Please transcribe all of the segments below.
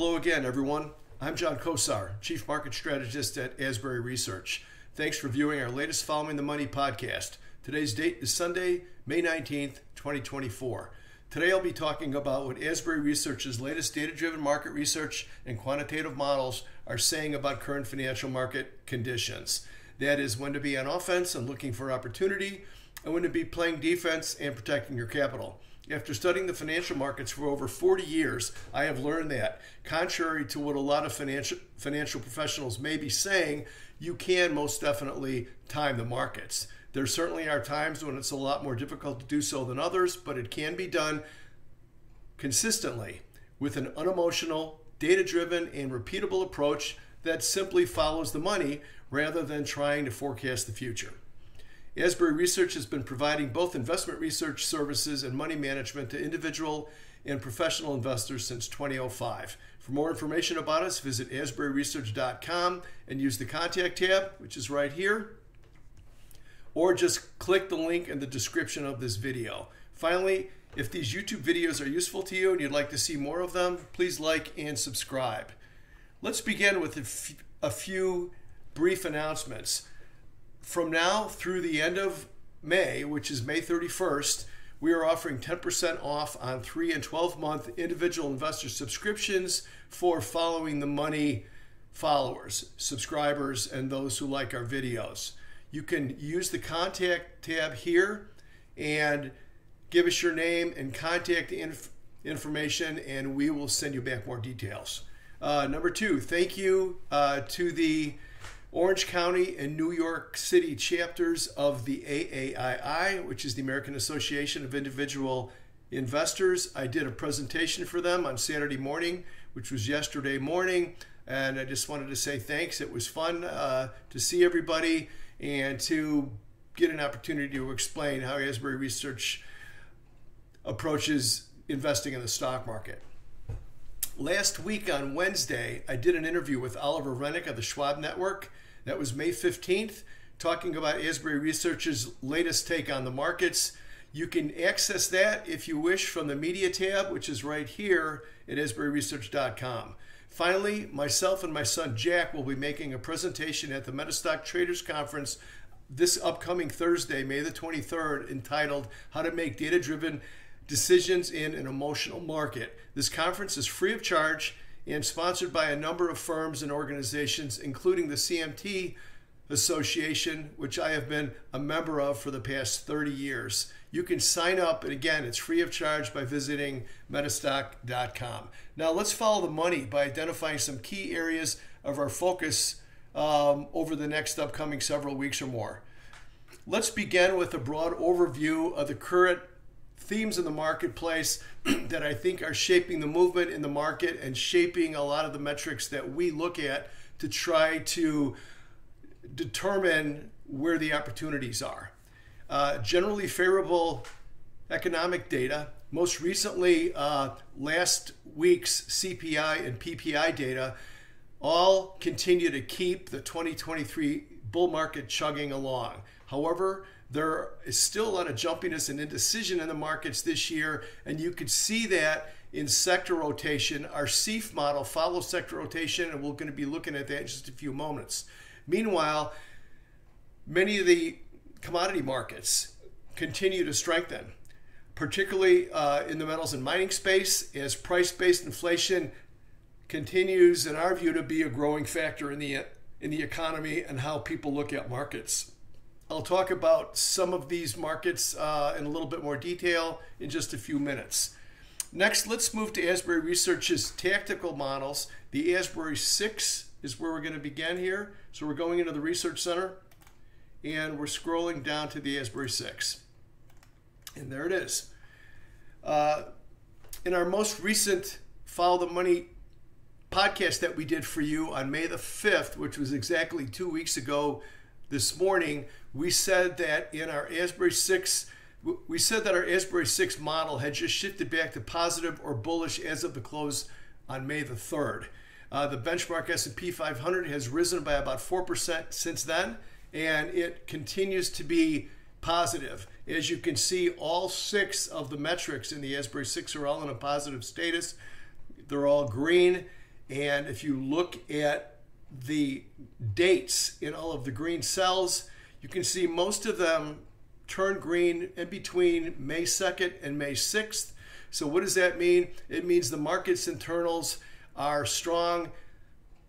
Hello again, everyone. I'm John Kosar, Chief Market Strategist at Asbury Research. Thanks for viewing our latest Following the Money podcast. Today's date is Sunday, May 19th, 2024. Today I'll be talking about what Asbury Research's latest data driven market research and quantitative models are saying about current financial market conditions. That is, when to be on offense and looking for opportunity, and when to be playing defense and protecting your capital. After studying the financial markets for over 40 years, I have learned that, contrary to what a lot of financial, financial professionals may be saying, you can most definitely time the markets. There certainly are times when it's a lot more difficult to do so than others, but it can be done consistently with an unemotional, data driven, and repeatable approach that simply follows the money rather than trying to forecast the future. Asbury Research has been providing both investment research services and money management to individual and professional investors since 2005. For more information about us, visit asburyresearch.com and use the contact tab, which is right here, or just click the link in the description of this video. Finally, if these YouTube videos are useful to you and you'd like to see more of them, please like and subscribe. Let's begin with a few brief announcements from now through the end of May, which is May 31st, we are offering 10% off on 3 and 12 month individual investor subscriptions for following the money followers, subscribers, and those who like our videos. You can use the contact tab here and give us your name and contact inf- information, and we will send you back more details. Uh, number two, thank you uh, to the Orange County and New York City chapters of the AAII, which is the American Association of Individual Investors. I did a presentation for them on Saturday morning, which was yesterday morning, and I just wanted to say thanks. It was fun uh, to see everybody and to get an opportunity to explain how Asbury Research approaches investing in the stock market. Last week on Wednesday, I did an interview with Oliver Renick of the Schwab Network. That was May 15th, talking about Asbury Research's latest take on the markets. You can access that if you wish from the media tab, which is right here at asburyresearch.com. Finally, myself and my son Jack will be making a presentation at the Metastock Traders Conference this upcoming Thursday, May the 23rd, entitled How to Make Data Driven Decisions in an Emotional Market. This conference is free of charge and sponsored by a number of firms and organizations, including the CMT Association, which I have been a member of for the past 30 years. You can sign up, and again, it's free of charge by visiting metastock.com. Now, let's follow the money by identifying some key areas of our focus um, over the next upcoming several weeks or more. Let's begin with a broad overview of the current themes in the marketplace that I think are shaping the movement in the market and shaping a lot of the metrics that we look at to try to determine where the opportunities are. Uh, generally favorable economic data. Most recently, uh, last week's CPI and PPI data all continue to keep the 2023 bull market chugging along. However, there is still a lot of jumpiness and indecision in the markets this year, and you could see that in sector rotation. Our SEAF model follows sector rotation, and we're going to be looking at that in just a few moments. Meanwhile, many of the commodity markets continue to strengthen, particularly uh, in the metals and mining space, as price based inflation continues, in our view, to be a growing factor in the, in the economy and how people look at markets. I'll talk about some of these markets uh, in a little bit more detail in just a few minutes. Next, let's move to Asbury Research's tactical models. The Asbury 6 is where we're going to begin here. So we're going into the Research Center and we're scrolling down to the Asbury 6. And there it is. Uh, in our most recent Follow the Money podcast that we did for you on May the 5th, which was exactly two weeks ago this morning, we said that in our Asbury 6, we said that our Asbury 6 model had just shifted back to positive or bullish as of the close on May the 3rd. Uh, the benchmark S&P 500 has risen by about 4% since then, and it continues to be positive. As you can see, all six of the metrics in the Asbury 6 are all in a positive status. They're all green, And if you look at the dates in all of the green cells, you can see most of them turn green in between May 2nd and May 6th. So, what does that mean? It means the market's internals are strong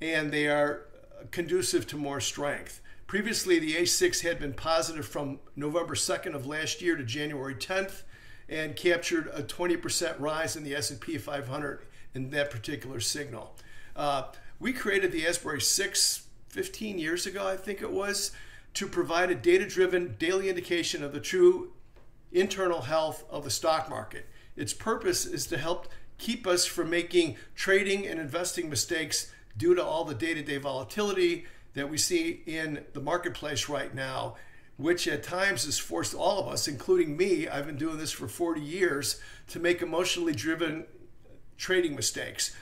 and they are conducive to more strength. Previously, the A6 had been positive from November 2nd of last year to January 10th and captured a 20% rise in the S&P 500 in that particular signal. Uh, we created the Asbury 6 15 years ago, I think it was, to provide a data-driven daily indication of the true internal health of the stock market. Its purpose is to help keep us from making trading and investing mistakes due to all the day-to-day volatility that we see in the marketplace right now which at times has forced all of us, including me, I've been doing this for 40 years, to make emotionally driven trading mistakes.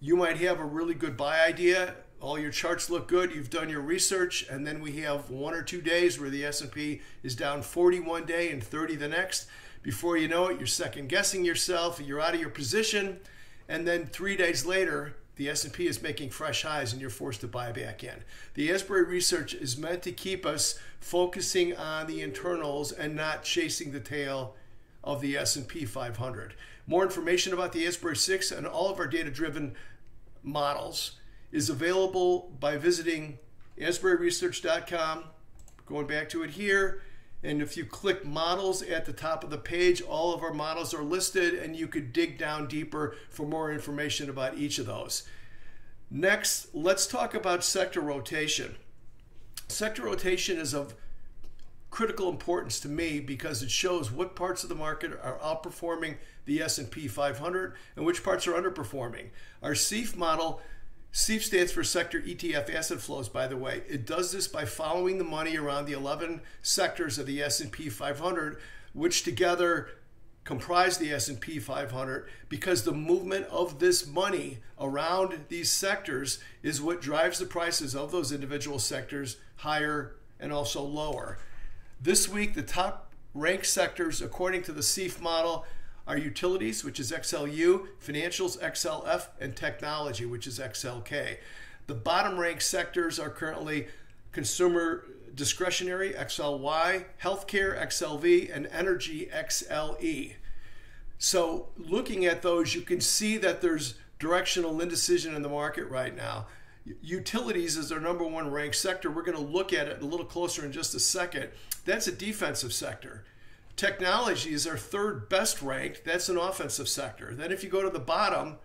You might have a really good buy idea, all your charts look good, you've done your research, and then we have one or two days where the S&P is down 40 one day and 30 the next. Before you know it, you're second guessing yourself, you're out of your position, and then 3 days later, the S&P is making fresh highs and you're forced to buy back in. The Asbury research is meant to keep us focusing on the internals and not chasing the tail of the S&P 500. More information about the Asbury 6 and all of our data-driven models is available by visiting asburyresearch.com. Going back to it here, and if you click models at the top of the page, all of our models are listed and you could dig down deeper for more information about each of those. Next, let's talk about sector rotation. Sector rotation is of critical importance to me because it shows what parts of the market are outperforming the S&P 500 and which parts are underperforming. Our SEAF model SEAF stands for Sector ETF Asset Flows, by the way. It does this by following the money around the 11 sectors of the S&P 500, which together comprise the S&P 500 because the movement of this money around these sectors is what drives the prices of those individual sectors higher and also lower. This week, the top ranked sectors according to the SEAF model are utilities, which is XLU, financials, XLF, and technology, which is XLK. The bottom ranked sectors are currently consumer discretionary, XLY, healthcare, XLV, and energy, XLE. So, looking at those, you can see that there's directional indecision in the market right now. Utilities is our number one ranked sector. We're going to look at it a little closer in just a second. That's a defensive sector. Technology is our third best ranked. That's an offensive sector. Then if you go to the bottom,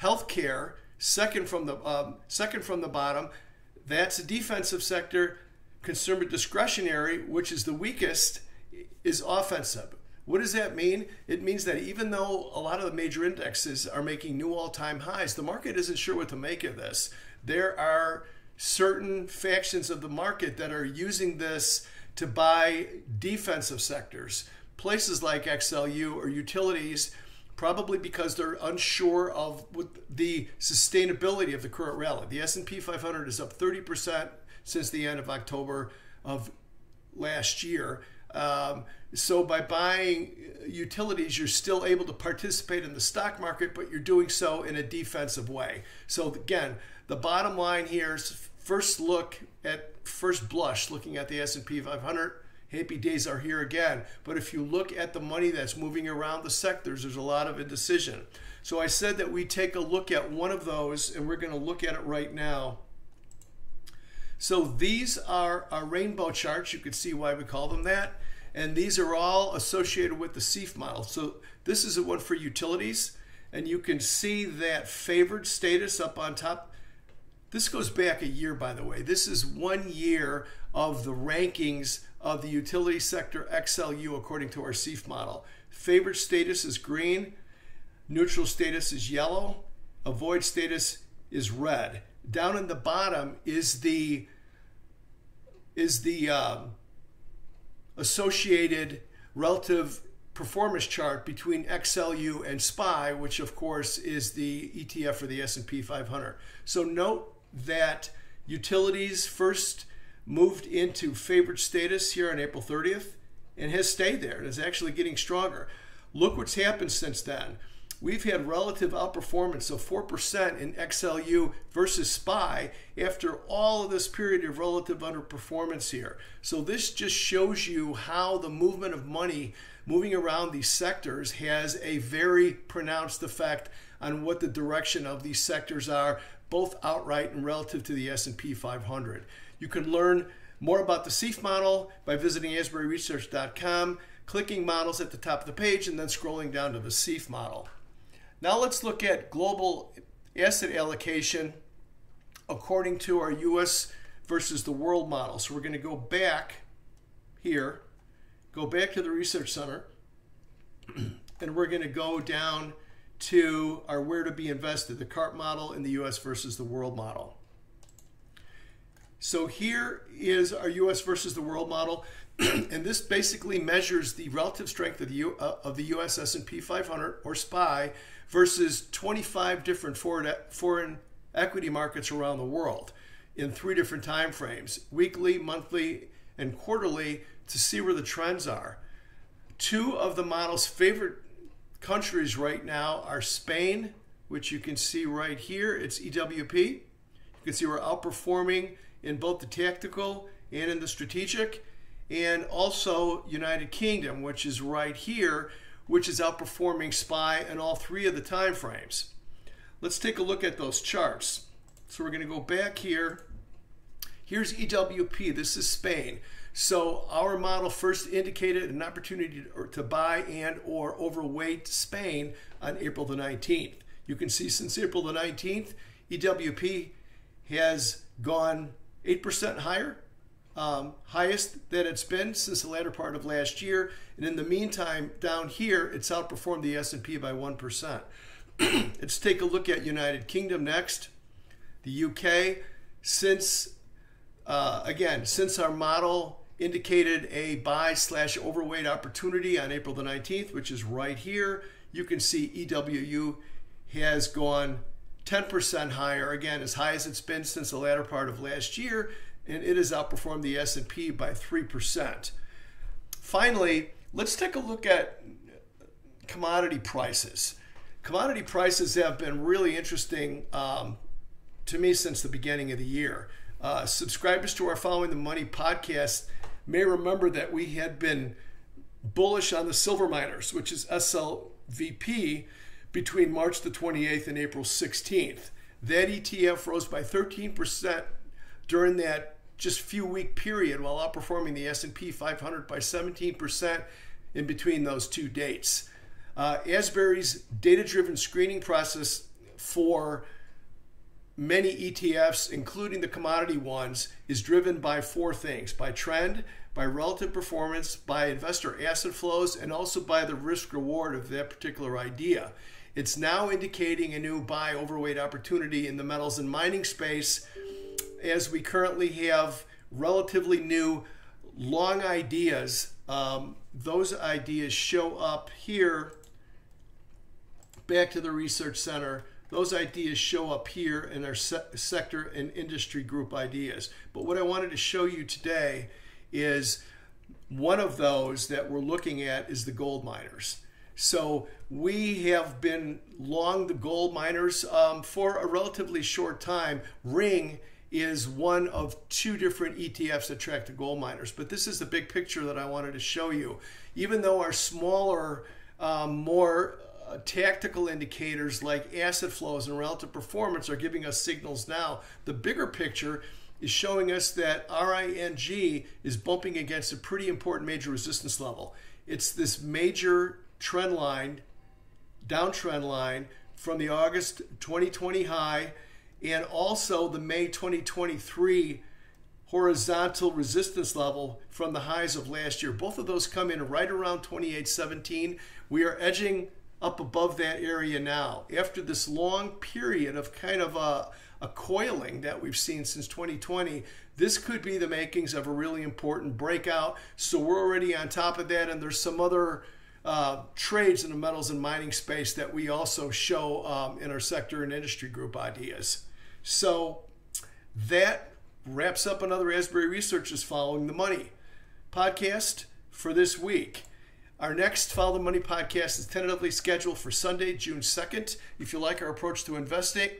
healthcare, second from the um, second from the bottom, that's a defensive sector. Consumer discretionary, which is the weakest, is offensive. What does that mean? It means that even though a lot of the major indexes are making new all-time highs, the market isn't sure what to make of this. There are certain factions of the market that are using this to buy defensive sectors, places like XLU or utilities, probably because they're unsure of the sustainability of the current rally. The S&P 500 is up 30% since the end of October of last year. Um, so by buying utilities, you're still able to participate in the stock market, but you're doing so in a defensive way. So again, the bottom line here is first look at first blush looking at the S&P 500 happy days are here again. But if you look at the money that's moving around the sectors there's a lot of indecision. So I said that we take a look at one of those and we're going to look at it right now. So these are our rainbow charts. You can see why we call them that. And these are all associated with the SEAF model. So this is a one for utilities. And you can see that favored status up on top this goes back a year, by the way. This is one year of the rankings of the utility sector XLU according to our SEAF model. Favorite status is green, neutral status is yellow, avoid status is red. Down in the bottom is the is the um, associated relative performance chart between XLU and SPY, which of course is the ETF for the S&P 500. So note that utilities first moved into favorite status here on April 30th and has stayed there and is actually getting stronger. Look what's happened since then. we've had relative outperformance of 4% in XLU versus SPY after all of this period of relative underperformance here. So this just shows you how the movement of money moving around these sectors has a very pronounced effect on what the direction of these sectors are, both outright and relative to the S&P 500. You can learn more about the SEAF model by visiting asburyresearch.com, clicking models at the top of the page, and then scrolling down to the SEAF model. Now let's look at global asset allocation according to our US versus the world model. So we're going to go back here, go back to the research center, and we're going to go down to our where to be invested, the CARP model in the US versus the world model. So here is our US versus the world model. and this basically measures the relative strength of the, U, uh, of the US S&P 500 or SPY versus 25 different foreign, foreign equity markets around the world in three different time frames, weekly, monthly, and quarterly to see where the trends are. Two of the model's favorite countries right now are Spain, which you can see right here. It's EWP. You can see we're outperforming in both the tactical and in the strategic. And also United Kingdom, which is right here, which is outperforming SPY in all three of the time frames. Let's take a look at those charts. So we're going to go back here. Here's EWP. This is Spain. So our model first indicated an opportunity to buy and or overweight Spain on April the 19th. You can see since April the 19th, EWP has gone 8% higher, um, highest that it's been since the latter part of last year. And in the meantime, down here, it's outperformed the S&P by 1%. Let's take a look at United Kingdom next. The UK, since, uh, again, since our model indicated a buy slash overweight opportunity on April the 19th, which is right here. You can see EWU has gone 10% higher, again, as high as it's been since the latter part of last year, and it has outperformed the S&P by 3%. Finally, let's take a look at commodity prices. Commodity prices have been really interesting um, to me since the beginning of the year. Uh, subscribers to our Following the Money podcast may remember that we had been bullish on the silver miners, which is SLVP, between March the 28th and April 16th. That ETF rose by 13% during that just few week period while outperforming the S&P 500 by 17% in between those two dates. Uh, Asbury's data-driven screening process for many ETFs, including the commodity ones, is driven by four things by trend, by relative performance, by investor asset flows, and also by the risk reward of that particular idea. It's now indicating a new buy overweight opportunity in the metals and mining space as we currently have relatively new long ideas. Um, those ideas show up here back to the research center those ideas show up here in our se sector and industry group ideas. But what I wanted to show you today is one of those that we're looking at is the gold miners. So we have been long the gold miners um, for a relatively short time. Ring is one of two different ETFs that track the gold miners. But this is the big picture that I wanted to show you. Even though our smaller, um, more uh, tactical indicators like asset flows and relative performance are giving us signals now. The bigger picture is showing us that RING is bumping against a pretty important major resistance level. It's this major trend line, downtrend line from the August 2020 high and also the May 2023 horizontal resistance level from the highs of last year. Both of those come in right around 2817. We are edging up above that area now. After this long period of kind of a, a coiling that we've seen since 2020, this could be the makings of a really important breakout. So we're already on top of that, and there's some other uh, trades in the metals and mining space that we also show um, in our sector and industry group ideas. So that wraps up another Asbury Researchers Following the Money podcast for this week. Our next Follow the Money podcast is tentatively scheduled for Sunday, June 2nd. If you like our approach to investing,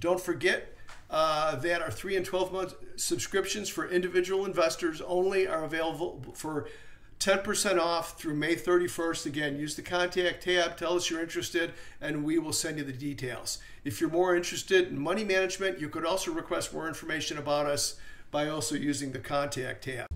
don't forget uh, that our 3 and 12 month subscriptions for individual investors only are available for 10% off through May 31st. Again, use the contact tab, tell us you're interested, and we will send you the details. If you're more interested in money management, you could also request more information about us by also using the contact tab.